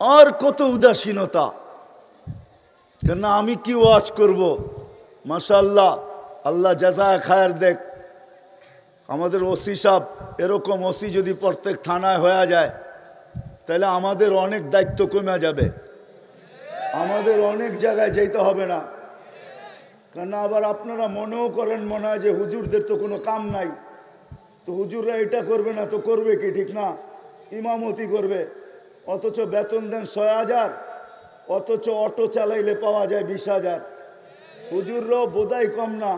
আর কত উদাসীনতা। কেন আমি কি ওয়াজ করব? মাশাল্লাহ আল্লাহ জাজা খায়ের দেখ। আমাদের ওসি সাহ এরকম ওসি যদি প্রত্যেক থানায় হয়ে যায়, তাহলে আমাদের অনেক দায়িত্ব কমে যাবে। আমাদের অনেক জায়গায় যেতে হবে না। কেন আবার আপনারা মনেও করেন মনে হয় যে হুজুরদের তো কোনো কাম নাই। তো হুজুররা এটা করবে না, তো করবে কি? ঠিক না? ইমামতি করবে। অথচ বেতন দেন ছয় হাজার, অথচ অটো চালাইলে পাওয়া যায় বিশ হাজার। হুজুররাও বোধাই কম না।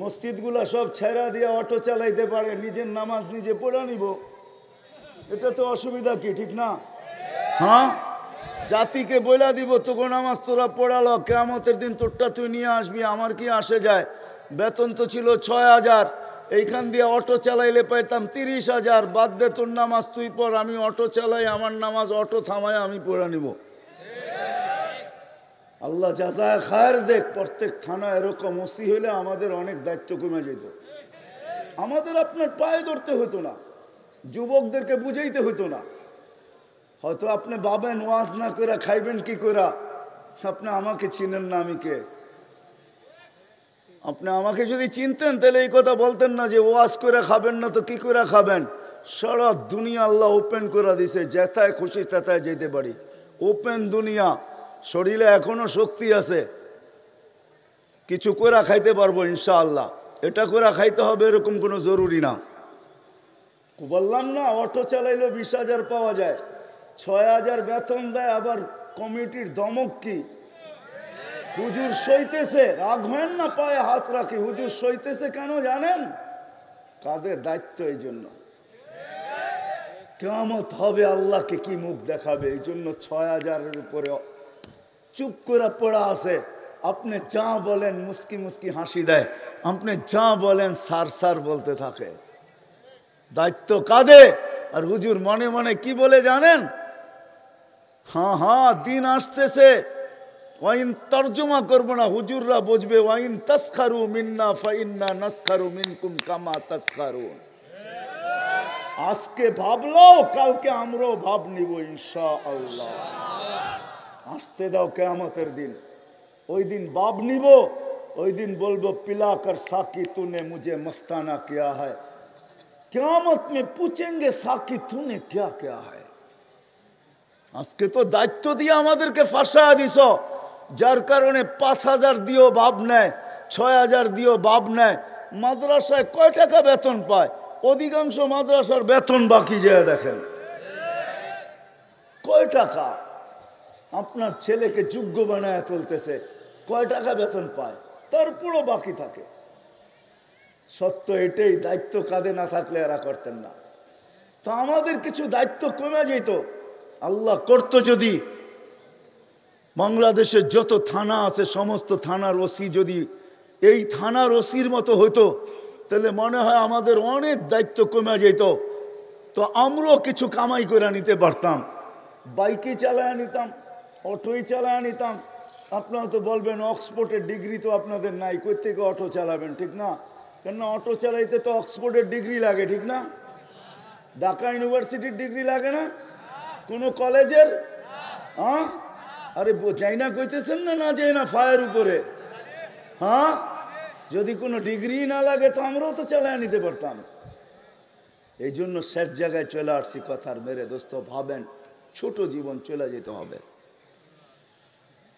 মসজিদগুলা সব ছেড়া দিয়ে অটো চালাইতে পারে, নিজের নামাজ নিজে পড়ে নিব। এটা তো অসুবিধা কি, ঠিক না? হ্যাঁ? জাতিকে বইলা দিব তোকে নামাজ তোরা পড়ালো কেমতের দিন তোরটা তুই নিয়ে আসবি, আমার কি আসে যায়? বেতন তো ছিল ছয় হাজার। এইখান দিয়ে অটো চালাইলে পাইতাম তিরিশ হাজার। বাদ দে তোর নামাজ, তুই পর আমি অটো চালাই, আমার নামাজ অটো থামায়, আমি পড়ে নিব। আল্লাহ যাচায় খায়ের দেখ, প্রত্যেক থানা এরকম ওসি হলে আমাদের অনেক দায়িত্ব কমে যেত। আমাদের আপনার পায়ে ধরতে হতো না, যুবকদেরকে বুঝাইতে হতো না। হয়তো আপনি বাবেন, ওয়াজ না করে খাইবেন কি করে আপনি আমাকে চিনেন না আমি কে? আপনি আমাকে যদি চিনতেন, তাহলে এই কথা বলতেন না যে ওয়াশ করে খাবেন না তো কি করে খাবেন? সারা দুনিয়া আল্লাহ ওপেন করে দিছে, যেথায় খুশি তেথায় যেতে পারি। ওপেন দুনিয়া, শরীরে এখনও শক্তি আছে। কিছু করে খাইতে পারব ইনশাআল্লাহ। এটা করে খাইতে হবে এরকম কোনো জরুরি না। বললাম না, অটো চালাইলেও বিশ হাজার পাওয়া যায়। ছয় হাজার বেতন দেয়, আবার কমিটির দমক কি? হুজুর সইতেছে, রাগ হয় না, পায়ে হাত রাখি। হুজুর সইতেছে কেন জানেন? কাদের দায়িত্ব এই জন্য? কেমত হবে, আল্লাহকে কি মুখ দেখাবে? এই জন্য ছয় হাজারের উপরে চুপ করে পড়া আছে। আপনি যা বলেন, মুস্কি মুস্কি হাসি দেয়। আপনি যা বলেন, সার সার বলতে থাকে। দায়িত্ব কাঁদে আর হুজুর মনে মনে কি বলে জানেন? হ্যাঁ হ্যাঁ দিন আসতেছে। वाइन तर्जुमा करबना, हुजूर्रा बोझे वाइन तस्खरू मिन्ना फाइन्ना नस्खरू मिनकुम कामा तस्खरू। आज के भावलो कल के हमरो भाव निब इंशाअल्लाह आस्ते दाओ कियामतेर दिन। ओई दिन भाव निब ओई दिन बोलबो पिला कर साकी तूने मुझे मस्ताना किया है। कियामत में पूछेंगे, साकी तूने क्या क्या है? आज के तो दायित्व दिया हमारे के फाँसा दिस যার কারণে পাঁচ হাজার দিও ভাব নেয়, ছয় হাজার দিও ভাব নেয়, মাদ্রাসায় কয় টাকা বেতন পায়? অধিকাংশ মাদ্রাসার বেতন বাকি যায় দেখেন। কয় টাকা? আপনার ছেলেকে যোগ্য বানায় তুলতেছে, কয় টাকা বেতন পায়? তারপরও বাকি থাকে। সত্য এটাই, দায়িত্ব কাঁধে না থাকলে এরা করতেন না। তো আমাদের কিছু দায়িত্ব কমে যেত। আল্লাহ করতো যদি বাংলাদেশের যত থানা আছে, সমস্ত থানার ওসি যদি এই থানার ওসির মতো হতো তাহলে মনে হয় আমাদের অনেক দায়িত্ব কমে যেত। তো আমরাও কিছু কামাই করে নিতে পারতাম। বাইকে চালায় নিতাম, অটোই চালায় নিতাম। আপনারা তো বলবেন, অক্সফোর্ডের ডিগ্রি তো আপনাদের নাই কই থেকে অটো চালাবেন, ঠিক না? কেননা অটো চালাইতে তো অক্সফোর্ডের ডিগ্রি লাগে, ঠিক না? ঢাকা ইউনিভার্সিটির ডিগ্রি লাগে না? কোনো কলেজের? হ্যাঁ? আরে যাই না কইতেছেন না না যাই না, ফায়ার উপরে। হ্যাঁ? যদি কোনো ডিগ্রি না লাগে তো আমরাও তো চালায় নিতে পারতাম। এই জন্য শেষ জায়গায় চলে আসছি, কথার মেরে, দোস্ত, ভাবেন, ছোট জীবন চলে যেতে হবে।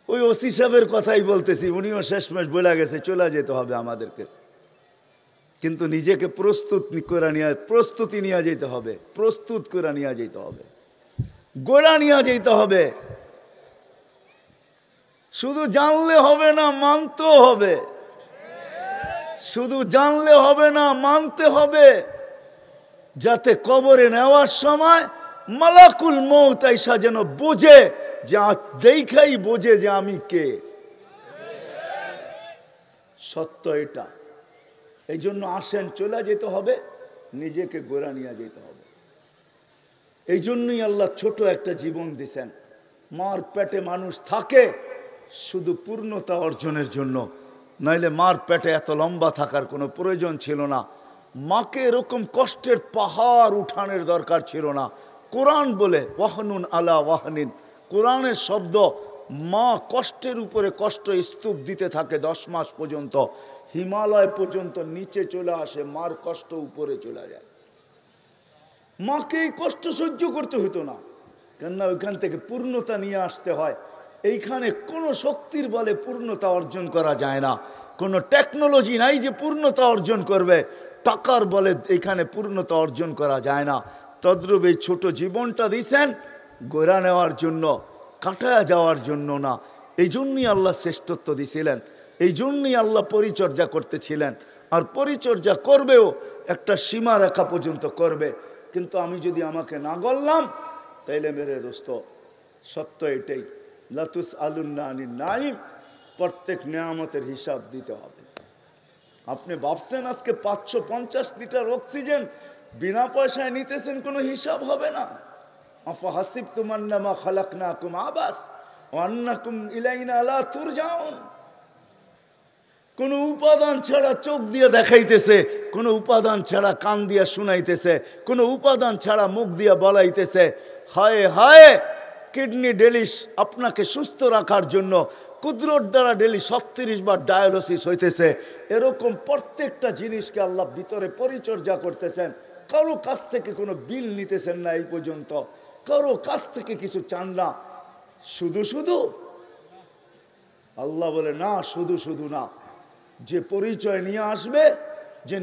ওই ওসি সাহেবের কথাই বলতেছি, উনিও শেষমেশ বলে গেছে, চলে যেতে হবে আমাদেরকে। কিন্তু নিজেকে প্রস্তুত করে নিয়ে, প্রস্তুতি নিয়ে যেতে হবে, প্রস্তুত করে নিয়ে যেতে হবে। গোড়া নিয়ে যেতে হবে। শুধু জানলে হবে না, মানতেও হবে। শুধু জানলে হবে না, মানতে হবে। যাতে কবরে নেওয়ার সময় মালাকুল মৌত আইসা যেন বোঝে যে দেখাই বোঝে যে আমি কে। সত্য এটা। এই জন্য আসেন, চলে যেতে হবে, নিজেকে গোড়া নিয়ে যেতে হবে। এই জন্যই আল্লাহ ছোট একটা জীবন দিছেন। মার পেটে মানুষ থাকে শুধু পূর্ণতা অর্জনের জন্য। নইলে মার পেটে এত লম্বা থাকার কোনো প্রয়োজন ছিল না। মাকে এরকম কষ্টের পাহাড় উঠানের দরকার ছিল না। কোরআন বলে, ওয়াহনুন আলা ওয়াহনিন। কোরআনের শব্দ, মা কষ্টের উপরে কষ্ট স্তূপ দিতে থাকে দশ মাস পর্যন্ত। হিমালয় পর্যন্ত নিচে চলে আসে, মার কষ্ট উপরে চলে যায়। মাকে এই কষ্ট সহ্য করতে হতো না। কেননা ওইখান থেকে পূর্ণতা নিয়ে আসতে হয়। এইখানে কোনো শক্তির বলে পূর্ণতা অর্জন করা যায় না। কোনো টেকনোলজি নাই যে পূর্ণতা অর্জন করবে। টাকার বলে এখানে পূর্ণতা অর্জন করা যায় না। তদ্রূপ এই ছোটো জীবনটা দিছেন গোড়া নেওয়ার জন্য, কাটায়া যাওয়ার জন্য না। এই জন্যই আল্লাহ শ্রেষ্ঠত্ব দিছিলেন। এই জন্যই আল্লাহ পরিচর্যা করতেছিলেন। আর পরিচর্যা করবেও, একটা সীমা রেখা পর্যন্ত করবে। কিন্তু আমি যদি আমাকে না গললাম তাইলে মেরে দোস্ত, সত্য এটাই। লাতুস আলুন্না আনি নাইম প্রত্যেক নেয়ামতের হিসাব দিতে হবে। আপনি ভাবছেন আজকে পাঁচশো পঞ্চাশ লিটার অক্সিজেন বিনা পয়সায় নিতেছেন, কোনো হিসাব হবে না। আফা হাসিব তুমার নামা খালাক না কুম আবাস অন্নাকুম ইলাইনা আলা তুর যাওন কোনো উপাদান ছাড়া চোখ দিয়ে দেখাইতেছে, কোনো উপাদান ছাড়া কান দিয়া শুনাইতেছে, কোনো উপাদান ছাড়া মুখ দিয়া বলাইতেছে। হায় হায়! কিডনি ডেলিস আপনাকে সুস্থ রাখার জন্য কুদরত দ্বারা ডেলি ছত্রিশ বার ডায়ালিসিস হইতেছে। এরকম প্রত্যেকটা জিনিসকে আল্লাহ ভিতরে পরিচর্যা করতেছেন। কারও কাছ থেকে কোনো বিল নিতেছেন না এই পর্যন্ত। কারও কাছ থেকে কিছু চান না। শুধু শুধু? আল্লাহ বলে, না, শুধু শুধু না। যে পরিচয় নিয়ে আসবে